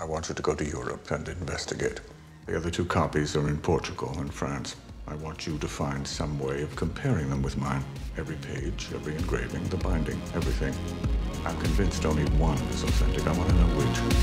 I want you to go to Europe and investigate. The other two copies are in Portugal and France. I want you to find some way of comparing them with mine. Every page, every engraving, the binding, everything. I'm convinced only one is authentic. I want to know which.